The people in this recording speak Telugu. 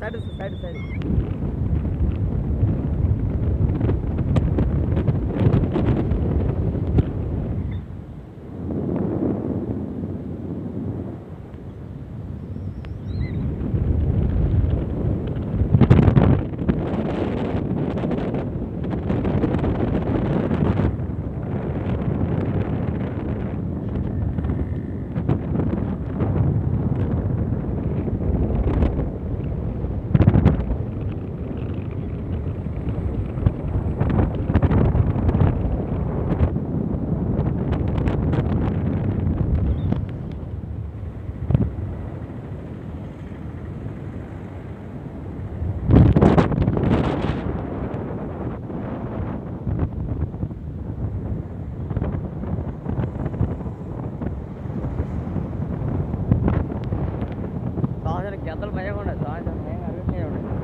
side, side, side. అసలు గద్దలు మంచిగా ఉండదు. సాయంత్రం